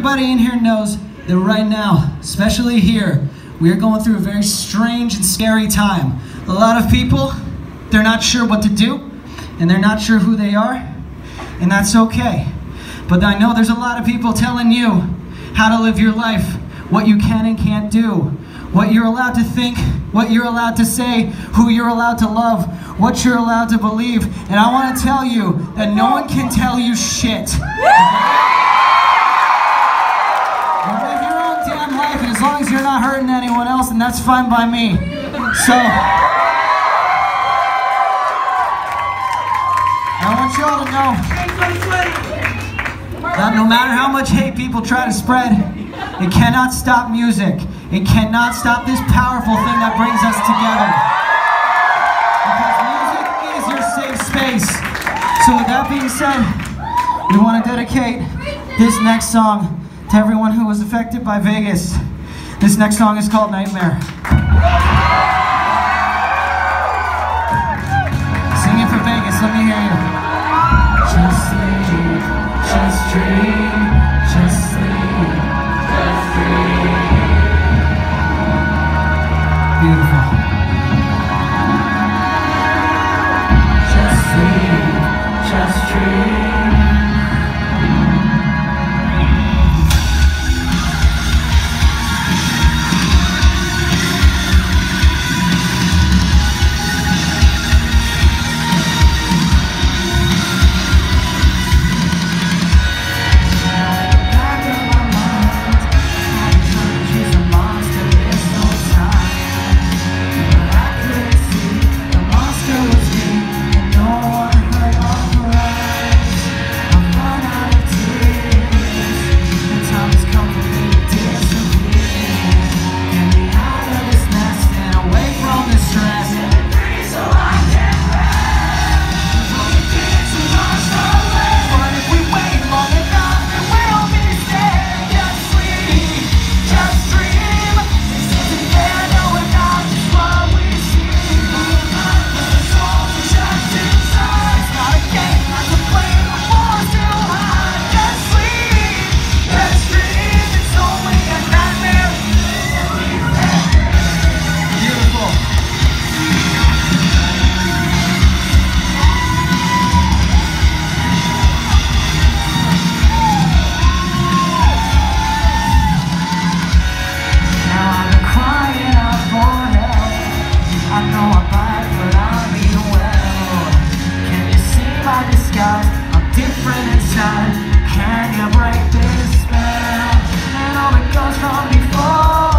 everybody in here knows that right now, especially here, we are going through a very strange and scary time. A lot of people, they're not sure what to do, and they're not sure who they are, and that's okay. But I know there's a lot of people telling you how to live your life, what you can and can't do, what you're allowed to think, what you're allowed to say, who you're allowed to love, what you're allowed to believe. And I want to tell you that no one can tell you shit. That's fine by me. So, I want you all to know that no matter how much hate people try to spread, it cannot stop music. It cannot stop this powerful thing that brings us together. Because music is your safe space. So with that being said, we want to dedicate this next song to everyone who was affected by Vegas. This next song is called Nightmare. Sing it for Vegas, let me hear you. Just sleep, just dream, just sleep, just dream. Beautiful. Just sleep, just dream. I'm different inside Can you break this spell? And all that goes from before